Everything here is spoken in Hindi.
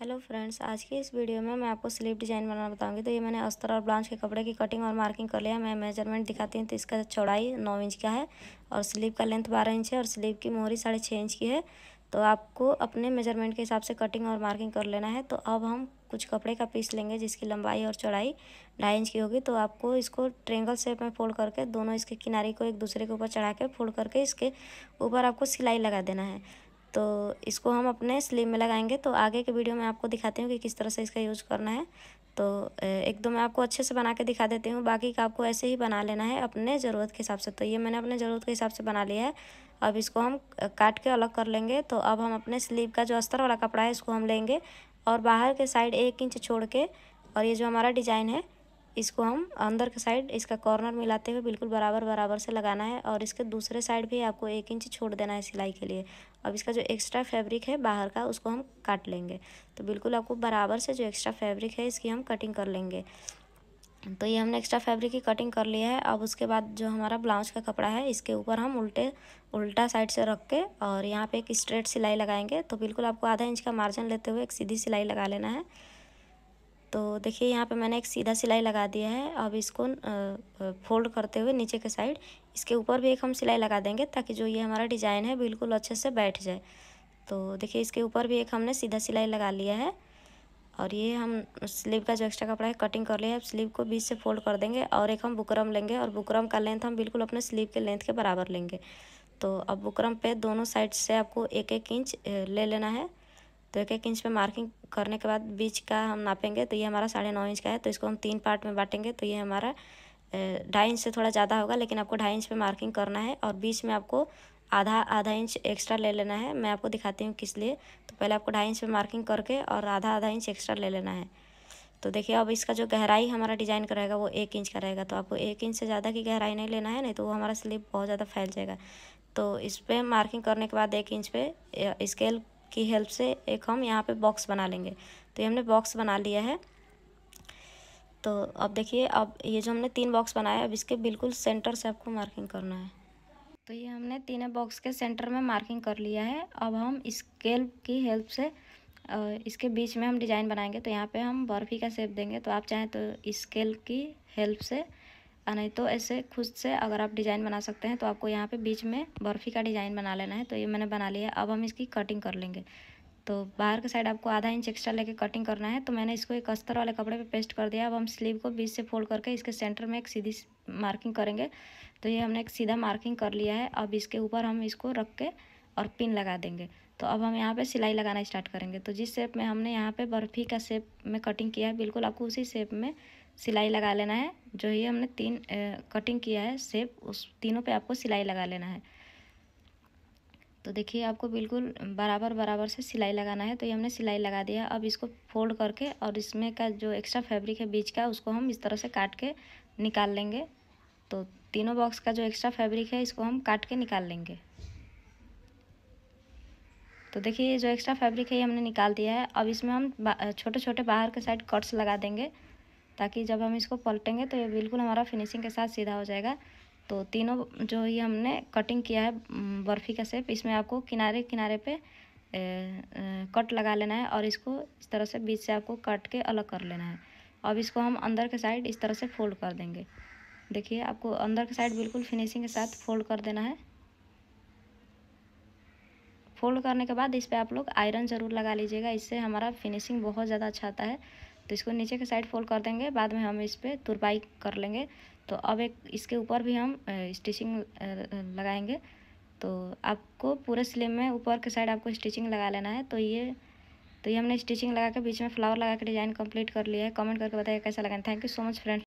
हेलो फ्रेंड्स, आज की इस वीडियो में मैं आपको स्लीव डिज़ाइन बनाना बताऊँगी। तो ये मैंने अस्तर और ब्लाउज के कपड़े की कटिंग और मार्किंग कर लिया मैं मेज़रमेंट दिखाती हूँ तो इसका चौड़ाई नौ इंच का है और स्लीव का लेंथ बारह इंच है और स्लीव की मोहरी साढ़े छः इंच की है। तो आपको अपने मेज़रमेंट के हिसाब से कटिंग और मार्किंग कर लेना है। तो अब हम कुछ कपड़े का पीस लेंगे जिसकी लंबाई और चौड़ाई ढाई इंच की होगी। तो आपको इसको ट्रेंगल शेप में फोल्ड करके, दोनों इसके किनारे को एक दूसरे के ऊपर चढ़ा के फोल्ड करके इसके ऊपर आपको सिलाई लगा देना है। तो इसको हम अपने स्लीव में लगाएँगे। तो आगे के वीडियो में आपको दिखाती हूँ कि किस तरह से इसका यूज़ करना है। तो एक दो मैं आपको अच्छे से बना के दिखा देती हूँ। बाकी का आपको ऐसे ही बना लेना है अपने ज़रूरत के हिसाब से। तो ये मैंने अपने ज़रूरत के हिसाब से बना लिया है। अब इसको हम काट के अलग कर लेंगे। तो अब हम अपने स्लीव का जो अस्तर वाला कपड़ा है इसको हम लेंगे। और बाहर के साइड एक इंच छोड़ के, और ये जो हमारा डिज़ाइन है इसको हम अंदर के साइड इसका कॉर्नर मिलाते हुए बिल्कुल बराबर बराबर से लगाना है और इसके दूसरे साइड भी आपको एक इंच छोड़ देना है सिलाई के लिए। अब इसका जो एक्स्ट्रा फैब्रिक है बाहर का, उसको हम काट लेंगे। तो बिल्कुल आपको बराबर से जो एक्स्ट्रा फैब्रिक है, इसकी हम कटिंग कर लेंगे। तो ये हमने एक्स्ट्रा फैब्रिक की कटिंग कर लिया है। अब उसके बाद जो हमारा ब्लाउज का कपड़ा है, इसके ऊपर हम उल्टे, उल्टा साइड से रख के और यहाँ पे एक स्ट्रेट सिलाई लगाएँगे। तो बिल्कुल आपको आधा इंच का मार्जिन लेते हुए एक सीधी सिलाई लगा लेना है। तो देखिए, यहाँ पे मैंने एक सीधा सिलाई लगा दिया है। अब इसको फोल्ड करते हुए नीचे के साइड, इसके ऊपर भी एक हम सिलाई लगा देंगे ताकि जो ये हमारा डिज़ाइन है, बिल्कुल अच्छे से बैठ जाए। तो देखिए, इसके ऊपर भी एक हमने सीधा सिलाई लगा लिया है। और ये हम स्लीव का जो एक्स्ट्रा कपड़ा है, कटिंग कर लिया है स्लीव को बीच से फोल्ड कर देंगे और एक हम बुकरम लेंगे और बुकरम का लेंथ हम बिल्कुल अपने स्लीव के लेंथ के बराबर लेंगे। तो अब बुकरम पे दोनों साइड से आपको एक एक इंच ले लेना है। तो एक एक इंच पे मार्किंग करने के बाद बीच का हम नापेंगे तो ये हमारा साढ़े नौ इंच का है तो इसको हम तीन पार्ट में बांटेंगे तो ये हमारा ढाई इंच से थोड़ा ज़्यादा होगा, लेकिन आपको ढाई इंच पे मार्किंग करना है और बीच में आपको आधा आधा इंच एक्स्ट्रा ले लेना है। मैं आपको दिखाती हूँ किस लिए। तो पहले आपको ढाई इंच पे मार्किंग करके और आधा आधा इंच एक्स्ट्रा ले लेना है। तो देखिए, अब इसका जो गहराई हमारा डिज़ाइन का रहेगा वो एक इंच का रहेगा। तो आपको एक इंच से ज़्यादा की गहराई नहीं लेना है, नहीं तो वो हमारा स्लीप बहुत ज़्यादा फैल जाएगा। तो इस पर मार्किंग करने के बाद एक इंच पे स्केल की हेल्प से एक हम यहाँ पे बॉक्स बना लेंगे। तो ये हमने बॉक्स बना लिया है। तो अब देखिए, अब ये जो हमने तीन बॉक्स बनाया अब इसके बिल्कुल सेंटर से आपको मार्किंग करना है। तो ये हमने तीनों बॉक्स के सेंटर में मार्किंग कर लिया है। अब हम स्केल की हेल्प से इसके बीच में हम डिज़ाइन बनाएँगे। तो यहाँ पे हम बर्फ़ी का शेप देंगे। तो आप चाहें तो स्केल की हेल्प से नहीं तो ऐसे खुद से अगर आप डिज़ाइन बना सकते हैं तो आपको यहाँ पे बीच में बर्फ़ी का डिज़ाइन बना लेना है। तो ये मैंने बना लिया अब हम इसकी कटिंग कर लेंगे। तो बाहर के साइड आपको आधा इंच एक्स्ट्रा लेके कटिंग करना है। तो मैंने इसको एक अस्तर वाले कपड़े पे पेस्ट कर दिया। अब हम स्लीव को बीच से फोल्ड करके इसके सेंटर में एक सीधी मार्किंग करेंगे। तो ये हमने एक सीधा मार्किंग कर लिया है। अब इसके ऊपर हम इसको रख के और पिन लगा देंगे। तो अब हम यहाँ पे सिलाई लगाना स्टार्ट करेंगे। तो जिस शेप में हमने यहाँ पे बर्फ़ी का शेप में कटिंग किया है, बिल्कुल आपको उसी शेप में सिलाई लगा लेना है। जो ये हमने तीन कटिंग किया है सेप उस तीनों पे आपको सिलाई लगा लेना है। तो देखिए, आपको बिल्कुल बराबर बराबर से सिलाई लगाना है। तो ये हमने सिलाई लगा दिया। अब इसको फोल्ड करके और इसमें का जो एक्स्ट्रा फैब्रिक है बीच का, उसको हम इस तरह से काट के निकाल लेंगे। तो तीनों बॉक्स का जो एक्स्ट्रा फैब्रिक है, इसको हम काट के निकाल लेंगे। तो देखिए, ये जो एक्स्ट्रा फैब्रिक है, ये हमने निकाल दिया है। अब इसमें हम छोटे छोटे बाहर के साइड कट्स लगा देंगे। ताकि जब हम इसको पलटेंगे तो ये बिल्कुल हमारा फिनिशिंग के साथ सीधा हो जाएगा। तो तीनों जो ये हमने कटिंग किया है बर्फ़ी का सेप इसमें आपको किनारे किनारे पे ए, ए, कट लगा लेना है और इसको इस तरह से बीच से आपको कट के अलग कर लेना है। अब इसको हम अंदर के साइड इस तरह से फोल्ड कर देंगे। देखिए आपको अंदर के साइड बिल्कुल फिनिशिंग के साथ फोल्ड कर देना है। फोल्ड करने के बाद इस पर आप लोग आयरन ज़रूर लगा लीजिएगा इससे हमारा फिनिशिंग बहुत ज़्यादा अच्छा आता है। तो इसको नीचे के साइड फोल्ड कर देंगे, बाद में हम इस पर तुरपाई कर लेंगे। तो अब एक, इसके ऊपर भी हम स्टिचिंग लगाएँगे। तो आपको पूरे स्लीव में ऊपर के साइड आपको स्टिचिंग लगा लेना है। तो ये तो ये हमने स्टिचिंग लगा के बीच में फ्लावर लगा के डिज़ाइन कंप्लीट कर लिया है। कमेंट करके बताइए कैसा लगा। Thank you so much friend